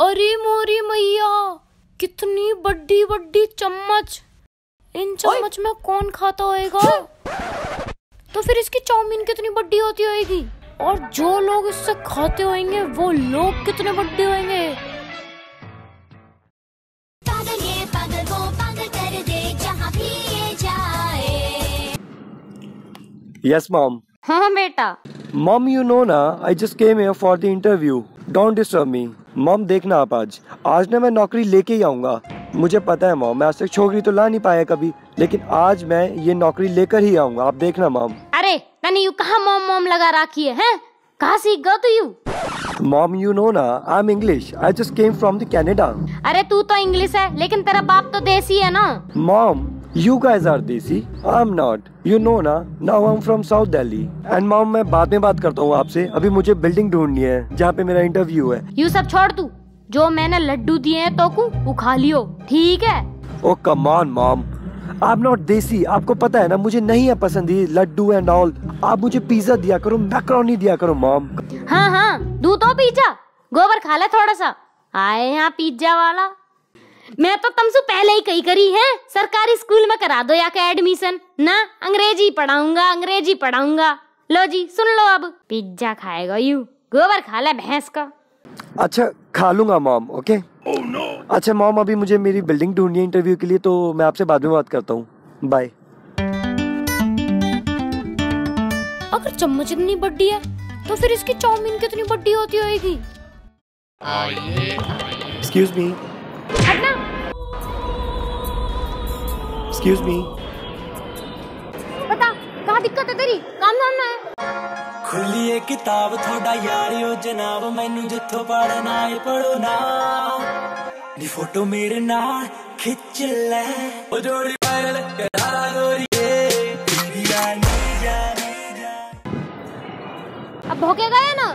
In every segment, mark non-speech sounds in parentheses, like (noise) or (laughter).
अरे मोरी मैया कितनी बड़ी बड़ी चम्मच। इन चम्मच में कौन खाता होएगा? तो फिर इसकी चाउमीन कितनी बड़ी होती होएगी? और जो लोग इससे खाते होंगे वो लोग कितने बड़े होंगे पागल ये दे. हाँ बेटा। Mom, यू नो ना I just came here for the interview. Don't disturb me. Mom देखना आप आज। आज ना मैं नौकरी लेके ही आऊँगा। मुझे पता है मॉम मैं आज तक छोकरी तो ला नहीं पाया कभी। लेकिन आज मैं ये नौकरी लेकर ही आऊँगा। आप देखना मॉम अरे तनी यू कहाँ मोम मोम लगा रखी है हैं? कहाँ सीख गया तू यू? मॉम यू नो ना I am English I just came from the Canada अरे तू तो इंग्लिश है लेकिन तेरा बाप तो देसी है ना? Mom you guys are desi I am not you know ना now I am from south Delhi and mom मैं बाद में बात करता हूँ आपसे। अभी मुझे बिल्डिंग ढूंढनी है जहाँ पे मेरा इंटरव्यू है। यू सब छोड़ तू। जो मैंने लड्डू दिए हैं तो को वो खा लियो। ठीक है? ओ come on mom I am not desi आपको पता है ना मुझे नहीं है पसंद ये लड्डू एंड ऑल आप मुझे पिज्जा दिया करो मैक्रोनी दिया करो मॉम हाँ हाँ। दू तो पिज्जा गोबर खा ले थोड़ा सा। आए यहाँ पिज्जा वाला। मैं तो तुमसे पहले ही कही करी है सरकारी स्कूल में करा दो या के एडमिशन ना अंग्रेज़ी पढ़ाऊँगा अंग्रेज़ी पढ़ाऊँगा। लो जी सुन लो अब। पिज्जा खाएगा यू गोबर खा ले भैंस का। अच्छा खा लूँगा मॉम ओके? अच्छा मॉम अभी मुझे मेरी बिल्डिंग ढूंढनी है इंटरव्यू के लिए तो मैं आपसे बाद में बात करता हूँ। बाय अगर चम्मच इतनी बड़ी है तो फिर इसकी चाउमीन कितनी बड़ी होती होगी? एक्सक्यूज मी एक्सक्यूज मी बता कहाँ दिक्कत है तेरी काम धाम है ਖੁੱਲੀ ਏ ਕਿਤਾਬ ਤੁਹਾਡਾ ਯਾਰਿਓ ਜਨਾਬ ਮੈਨੂੰ ਜਿੱਥੋਂ ਪੜਨਾ ਏ ਪੜੋ ਨਾ ਨੀ ਫੋਟੋ ਮੇਰੇ ਨਾਲ ਖਿੱਚ ਲੈ ਉਹ ਜੋੜੀ ਵਾਇਰਲ ਕਰਾ ਗੋਰੀਏ ਤੇਰੀ ਜਾਨੀ ਜਾਨੀ ਜਾਨੀ अब भौके गया ना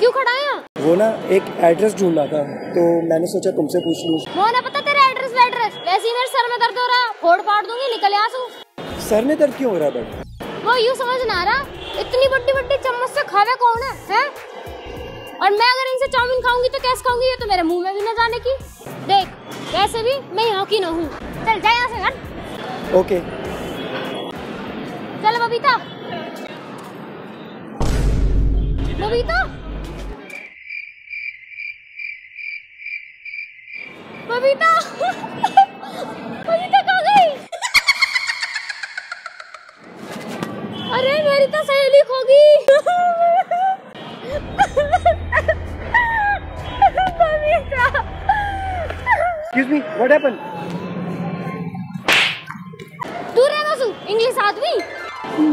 क्यों खड़ा है यहाँ? वो ना एक एड्रेस ढूंढना था तो मैंने सोचा तुमसे पूछ लूँ वो ना पता तेरा एड्रेस वेड्रेस वैसे ही मेरे सर में दर्द हो रहा है। फोड़ फाड़ दूँगी निकल यहाँ सर में दर्द क्यों हो रहा है बट? वो यूँ समझ ना रहा। इतनी बड़ी बड़ी चम्मच से खावे कौन है हैं? और मैं अगर इनसे चाउमीन खाऊँगी तो कैसे खाऊँगी? ये तो मेरे मुँह में भी न जाने की। देख वैसे भी मैं यहाँ की न हूँ। चल जा यहाँ से हट। ओके। चल बबीता। बबीता। बबीता। (laughs) अरे मेरी तो सहेली खो गई। एक्सक्यूज मी व्हाट हैपेंड तू रे मसू इंग्लिश आदमी।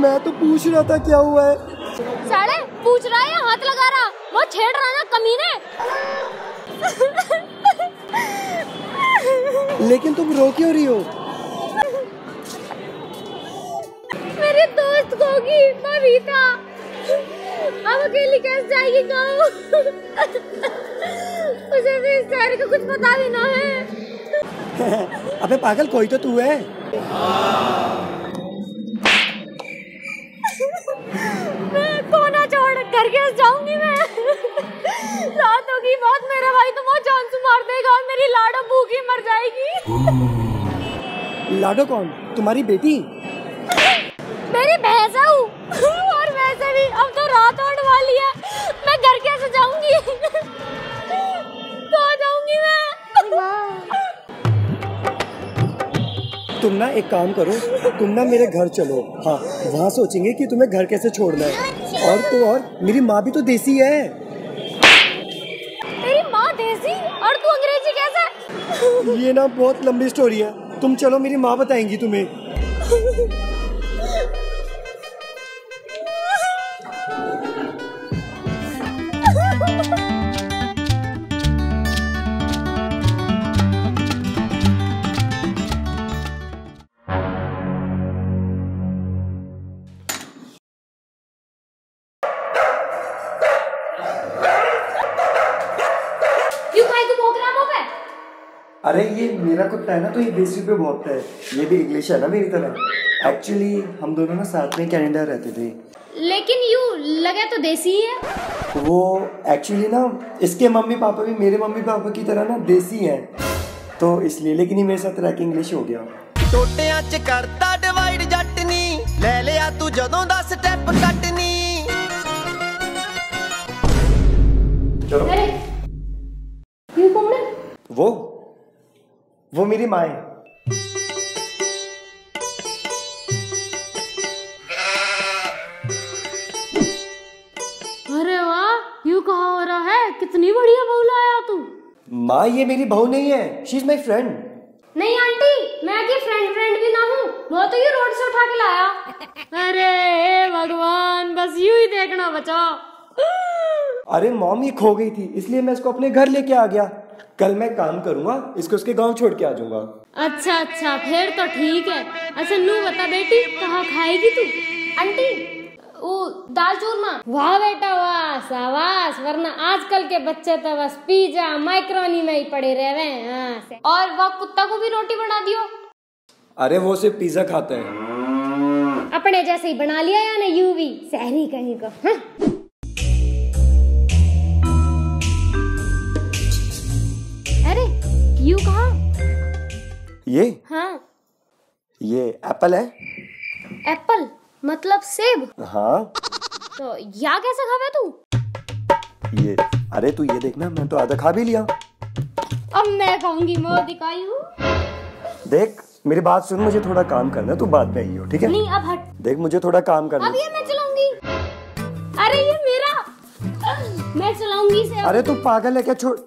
मैं तो पूछ रहा था क्या हुआ है। साले पूछ रहा है या हाथ लगा रहा? वो छेड़ रहा ना कमीने। लेकिन तुम रो क्यों रही हो। मेरे दोस्त होगी बबीता अब अकेली कैसे जाएगी गाँव उसे भी इस शहर का कुछ पता भी ना है। अबे पागल कोई तो तू है। मैं कोना छोड़ घर कैसे जाऊँगी मैं? रात होगी बहुत मेरा भाई तो बहुत जान से मार देगा और मेरी लाडो भूखी मर जाएगी। लाडो कौन? तुम्हारी बेटी? मेरी भैंस है। और वैसे भी अब तो रात होने वाली है। मैं घर कैसे जाऊँगी? तो आ जाऊँगी मैं। तुम ना एक काम करो तुम ना मेरे घर चलो। हाँ वहाँ सोचेंगे कि तुम्हें घर कैसे छोड़ना है। और तो और मेरी माँ भी तो देसी है। ये ना बहुत लंबी स्टोरी है। तुम चलो मेरी माँ बताएँगी तुम्हें। मेरा कुत्ता है ना तो ये देसी पे भौंकता है ये भी इंग्लिश है ना मेरी तरह एक्चुअली हम दोनों ना साथ में कनाडा रहते थे लेकिन यू लगे तो देसी ही है वो एक्चुअली ना इसके मम्मी पापा भी मेरे मम्मी पापा की तरह ना देसी हैं तो इसलिए लेकिन ये मेरे साथ रह के इंग्लिश हो गया ਟੋਟਿਆਂ 'ਚ ਕਰਤਾ ਡਿਵਾਈਡ ਜੱਟ ਨੀ ਲੈ ਲਿਆ ਤੂੰ ਜਦੋਂ ਦਾ ਸਟੈਪ ਕੱਟਨੀ चलो अरे यू कौन है वो वो मेरी माँ है। अरे वाह यू कहा हो रहा है? कितनी बढ़िया बहू लाया तू। माँ ये मेरी बहू नहीं है। शी इज़ माई फ्रेंड नहीं आंटी मैं की फ्रेंड फ्रेंड भी ना हूँ। वो तो ये रोड से उठा के लाया। अरे भगवान बस यू ही देखना बचा। अरे मॉम ये खो गई थी। इसलिए मैं इसको अपने घर लेके आ गया। कल मैं काम करूँगा इसको उसके गाँव छोड़ के आ जाऊँगा। अच्छा अच्छा फिर तो ठीक है। अच्छा नू बता बेटी कहाँ खाएगी तू? आंटी वो दाल चूरमा? वाह बेटा वाह शाबाश वरना आजकल के बच्चे तो बस पिज्जा माइक्रोनी में ही पड़े रह रहे हैं हाँ, और वह कुत्ता को भी रोटी बना दियो। अरे वो सिर्फ़ पिज्जा खाते है। अपने जैसे ही बना लिया या ना यू भी सहरी कहीं को हाँ? यू कहा? ये? हाँ। ये एप्पल है? एप्पल मतलब सेब। हाँ। तो या कैसे खावे तू? ये अरे तू ये देखना मैं तो आधा खा भी लिया। अब मैं खाऊँगी मुँह दिखाई हूँ। देख मेरी बात सुन मुझे थोड़ा काम करना है, तू बाद में आई हो ठीक है? नहीं अब हट। देख मुझे थोड़ा काम करना। अब ये मैं चलाऊँगी। अरे ये मेरा। मैं चलाऊँगी अरे तू पागल है क्या? छोड़।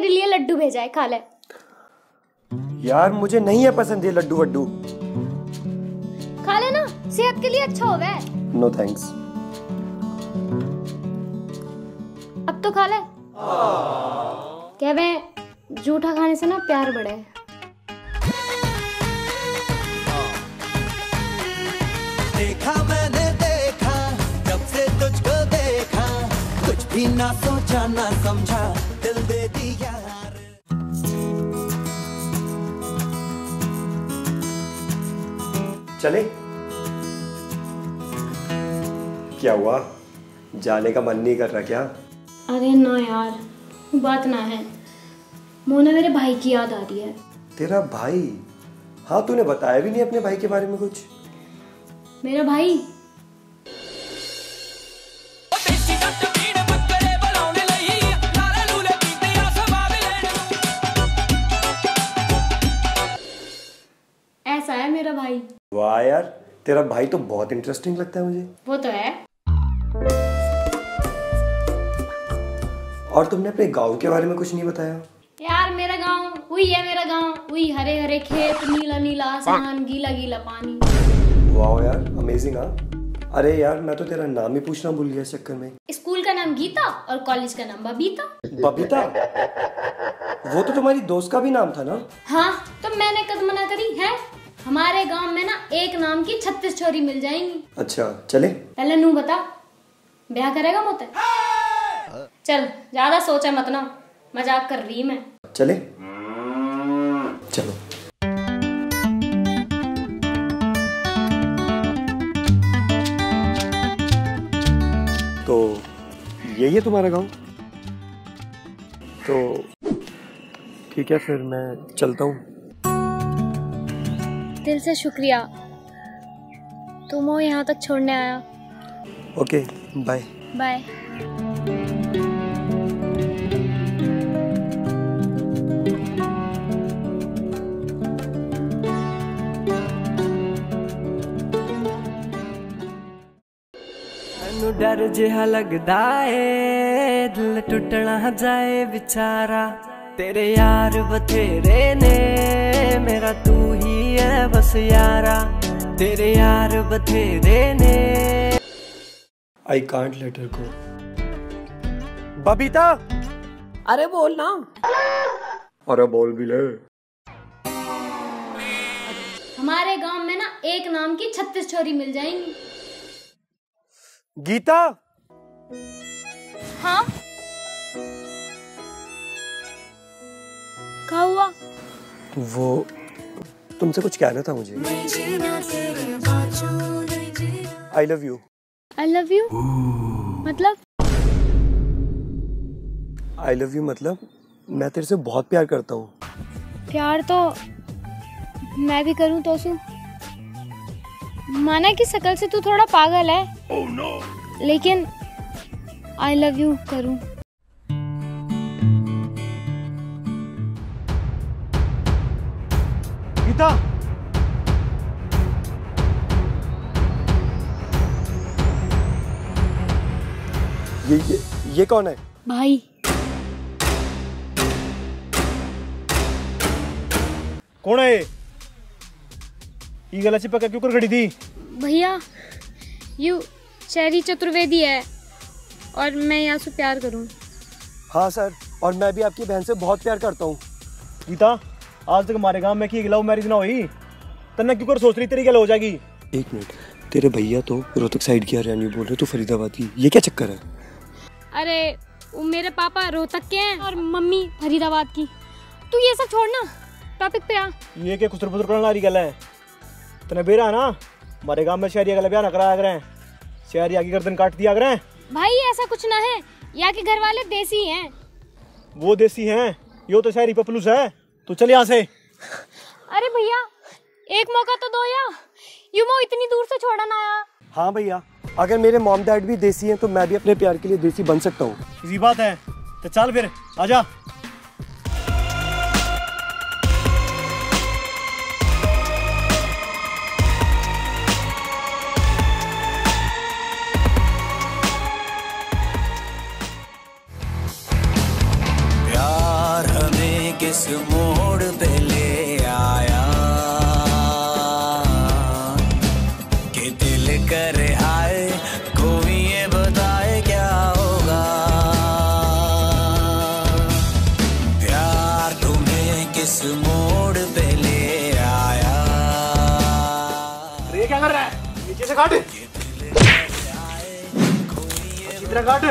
तेरे लिए लड्डू भेजा है खा ले। यार मुझे नहीं है पसंद ये लड्डू वड्डू। खा ले ना सेहत के लिए अच्छा होगा नो थैंक्स अब तो खा ले। क्या वे जूठा खाने से ना प्यार बढ़े। देखा मैंने देखा जब से तुझको देखा कुछ भी ना सोचा ना समझा दिल दे चले। क्या हुआ? जाने का मन नहीं कर रहा क्या? अरे ना यार वो बात ना है। मोना मेरे भाई की याद आ रही है। तेरा भाई? हाँ तूने बताया भी नहीं अपने भाई के बारे में कुछ। मेरा भाई? वाह यार तेरा भाई तो बहुत इंटरेस्टिंग लगता है मुझे। वो तो है। और तुमने अपने गाँव के बारे में कुछ नहीं बताया? यार मेरा गाँव वही है मेरा गाँव। वही हरे हरे खेत नीला नीला आसमान गीला गीला पानी। वाह यार अमेजिंग हाँ। अरे यार मैं तो तेरा नाम ही पूछना भूल गया चक्कर में। स्कूल का नाम गीता और कॉलेज का नाम बबीता। बबीता? वो तो तुम्हारी दोस्त का भी नाम था ना? हाँ तो मैंने कद मना करी है? हमारे गाँव में ना एक नाम की छत्तीस छोरी मिल जाएँगी। अच्छा चले। पहले नू बता ब्याह करेगा मोते? चल ज़्यादा सोचा मत ना मज़ाक कर रही मैं। चले। चलो। तो यही है तुम्हारा गाँव? तो ठीक है फिर मैं चलता हूँ। दिल से शुक्रिया तुम हो यहाँ तक छोड़ने आया ओके बाय बाय ਮੈਨੂੰ ਡਰ ਜਿਹਾ ਲੱਗਦਾ ਏ ਦਿਲ ਟੁੱਟਣਾ ਜਾਏ ਵਿਚਾਰਾ ਤੇਰੇ ਯਾਰ ਬਥੇਰੇ ਨੇ ਮੇਰਾ ਤੂੰ है बस यारा तेरे यार बथेरे ने। आई कांट लेट हर को बबीता! अरे बोल ना। अरे बोल भी ले। हमारे गाँव में ना एक नाम की छत्तीस छोरी मिल जाएँगी। गीता! हाँ? क्या हुआ? वो तुमसे कुछ कहना था मुझे। I love you I love you मतलब? आई लव यू मतलब मैं तेरे से बहुत प्यार करता हूँ। प्यार तो मैं भी करूँ तो सु माना कि शकल से तू थोड़ा पागल है। Oh, no. लेकिन आई लव यू करूँ। गीता ये ये ये कौन है? भाई। कौन है ये? गला चिपका क्यों कर खड़ी थी? भैया यू चेरी चतुर्वेदी है और मैं यहाँ से प्यार करूँ। हाँ सर और मैं भी आपकी बहन से बहुत प्यार करता हूँ। गीता? आज तक हमारे गाँव में की लव मैरिज ना हुई। तन्ना क्यों कर सोच रही तेरी क्या हो जाएगी? एक मिनट। तेरे भैया तो रोहतक साइड की हरियाणवी बोल रहे तू फरीदाबाद की ये क्या चक्कर है? अरे वो मेरे पापा रोहतक के हैं और मम्मी फरीदाबाद की। तू ये सब छोड़ना टॉपिक पे आ। ये क्या खुसर फुसर करने वाली गल है? तने बेरा ना हमारे गाँव में शहरी गल ब्याह ना कराया करें। शहरी आगे गर्दन काट दिया करें। भाई ऐसा कुछ ना है। यहाँ के घर वाले देसी हैं। वो देसी हैं यो तो शहरी पपलूस है। तू चल यहाँ से। अरे भैया एक मौका तो दो या। यू मो इतनी दूर से छोड़ा ना आया। हाँ भैया अगर मेरे मॉम डैड भी देसी हैं तो मैं भी अपने प्यार के लिए देसी बन सकता हूँ। इसी बात है। तो चल फिर आजा। काट तरह काट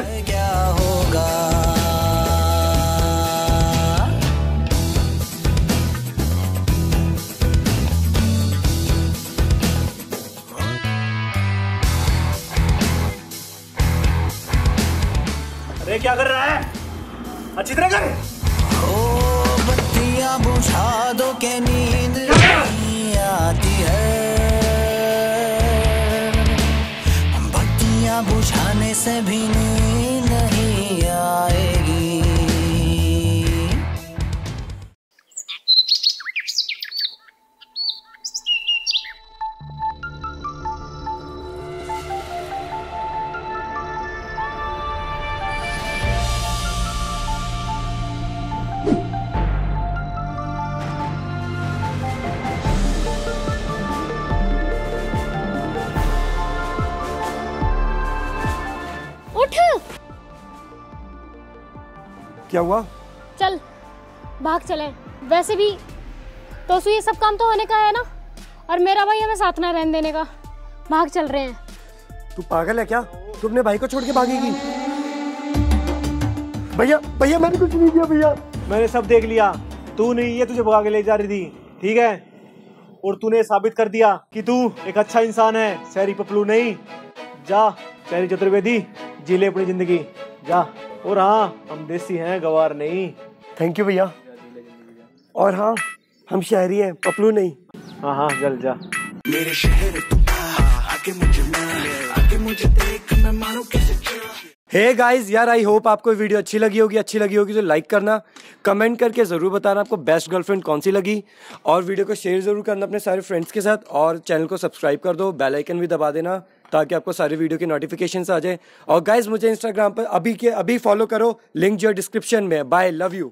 क्या कर रहा है? अच्छी तरह कर ओ बत्तियाँ बुझा दो के नींद से भी नींद क्या हुआ? चल भाग चले। वैसे भी तो ये सब काम तो होने का है ना? और मेरा भाई हमें साथ ना रहने देने का। भाग चल रहे हैं। तू पागल है क्या? तू अपने भाई को छोड़ के भागेगी? भैया भैया मैंने कुछ नहीं किया भैया। मैंने सब देख लिया। तू नहीं ये तुझे भगा के ले जा रही थी। ठीक है? और तूने साबित कर दिया कि तू एक अच्छा इंसान है। शहरी पपलू नहीं। जा शहरी चतुर्वेदी जी ले अपनी ज़िंदगी। जा। और हाँ हम देसी हैं गवार नहीं। थैंक यू भैया। और हाँ हम शहरी हैं पपलू नहीं। हाँ हाँ जल जा। मेरे शहर तू आके मुझे आके मुझे देख मैं मारूं कैसे हे गाइस यार आई होप आपको वीडियो अच्छी लगी होगी अच्छी लगी होगी तो लाइक करना कमेंट करके ज़रूर बताना आपको बेस्ट गर्लफ्रेंड कौन सी लगी। और वीडियो को शेयर ज़रूर करना अपने सारे फ्रेंड्स के साथ और चैनल को सब्सक्राइब कर दो बेल आइकन भी दबा देना। ताकि आपको सारे वीडियो की नोटिफिकेशन आ जाए। और गाइज़ मुझे इंस्टाग्राम पर अभी के, अभी फॉलो करो। लिंक जो है डिस्क्रिप्शन में बाय लव यू